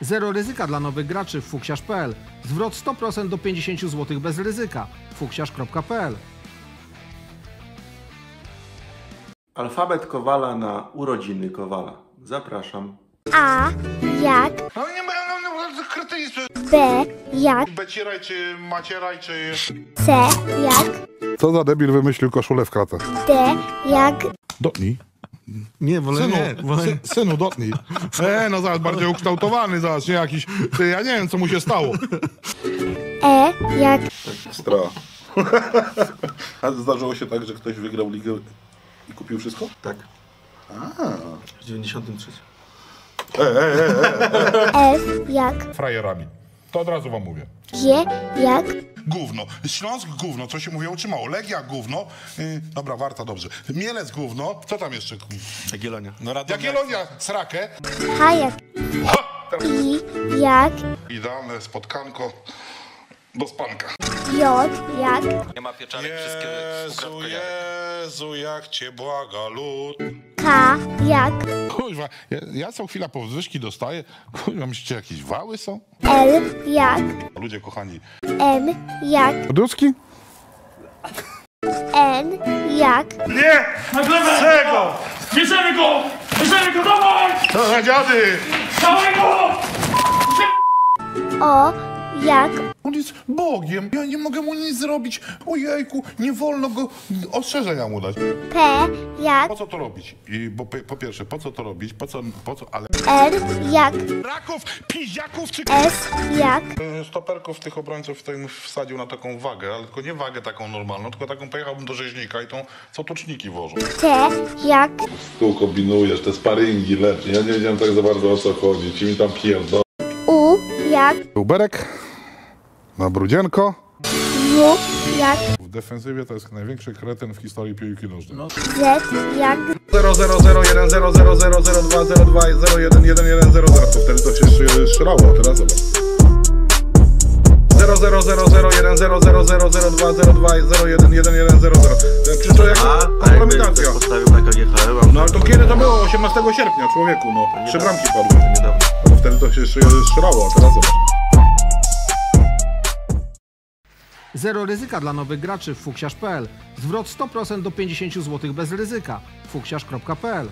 Zero ryzyka dla nowych graczy w fuksiarz.pl. Zwrot 100% do 50 zł bez ryzyka. fuksiarz.pl Alfabet Kowala na urodziny Kowala. Zapraszam. A jak No nie ma, no, no, no kretyństwo. B jak Becieraj czy macieraj czy... C jak Co za debil wymyślił koszulę w kratę? D jak Dotnij. Nie, wolę Synu, nie. Wolę... sy, synu, dotnij. E, no zaraz bardziej ukształtowany, zaraz nie jakiś... Ty, ja nie wiem, co mu się stało. E jak Stra. A zdarzyło się tak, że ktoś wygrał ligę i kupił wszystko? Tak. W 93. E, e, e, e. F jak Frajerami. To od razu wam mówię. G jak Gówno. Śląsk gówno. Co się mówi utrzymało? Legia gówno. Yy, dobra, Warta dobrze. Mielec gówno. Co tam jeszcze? Jagiellonia. No Jagiellonia srakę. H jak I jak Idealne spotkanko do spanka. J jak Nie ma pieczanek, wszystkie Jezu. Jezu, jak cię błaga lud. K jak Kurwa, ja, ja co chwila podwyżki dostaję. Kurwa, myślicie, jakieś wały są? L jak Ludzie kochani, M jak Ruski? N jak Czego? Bierzemy go! Bierzemy go, dawaj! Co za dziady! Całego! O jak On jest Bogiem, ja nie mogę mu nic zrobić. Ojejku, nie wolno go ostrzeżenia mu dać. P jak Po co to robić? I bo, po, po pierwsze, po co to robić? Po co, po co, ale... R jak Raków, piździaków czy... S jak Stoperków tych obrońców tutaj bym wsadził na taką wagę, ale tylko nie wagę taką normalną, tylko taką pojechałbym do rzeźnika i tą, co toczniki wożą. T jak Tu kombinujesz, te sparingi lecz. Ja nie wiedziałem tak za bardzo o co chodzi. Ci mi tam pierdol. U jak Uberek. Na brudzienko. W jak W defensywie to jest największy kretyn w historii piłki nożnej. Z jak 0 0 0 1 0 0 0 0 2 0 2 0 1 1 1 0 0 to wtedy to się jeszcze szrało, a teraz zobacz. 0 0 0 0 1 0 0 0 0 2 0 2 0 1 1 1 0 0 Przecież to jak kompromitacja. No ale to kiedy to było? 18 sierpnia, człowieku, no. Trzy bramki padły. niedawno. A wtedy to się jeszcze szrało, a teraz zobacz. Zero ryzyka dla nowych graczy w fuksiarz.pl. Zwrot 100% do 50 zł bez ryzyka. fuksiarz.pl